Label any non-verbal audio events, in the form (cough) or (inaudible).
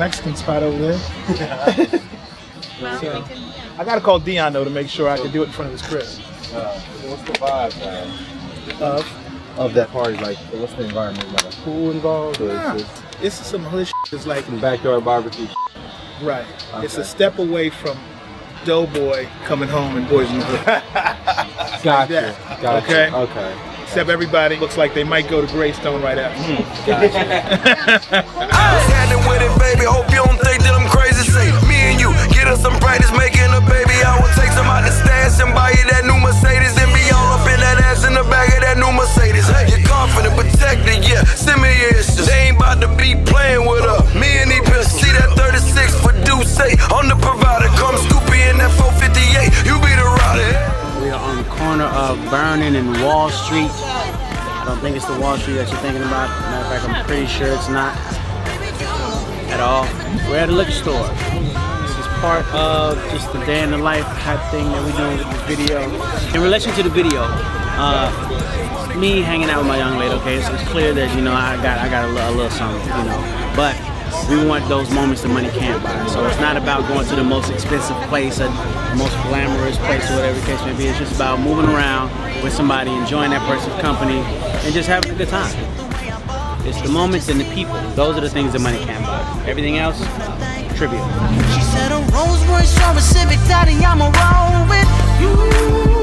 Mexican spot over there. so, I gotta call Dion though to make sure I can do it in front of his crib. Uh, what's the vibe, man? Of Of that party, like, what's the environment like? pool involved. So Yeah. it's It's some hood shit. It's like just backyard barbecue. right. It's a step away from Doughboy coming home and Boyz n the Hood. (laughs) Gotcha. that. Gotcha. Okay. Okay. Except everybody looks like they might go to Greystone right after. Hmm. (laughs) Standing with corner in Wall Street. I don't think it's the Wall Street that you're thinking about. Matter of fact, I'm pretty sure it's not at all. We're at a liquor store. This is part of just the day in the life type thing that we're doing with the video. In relation to the video, uh, me hanging out with my young lady, okay, so it's clear that, you know, I got I got a, little- a little something, you know. But we want those moments that money can't buy. So it's not about going to the most expensive place or the most glamorous place or whatever the case may be. It's just about moving around with somebody, enjoying that person's company, and just having a good time. It's the moments and the people. Those are the things that money can't buy. Everything else, trivial. She said a Rolls Royce or a Civic Daddy, I'ma roll with you.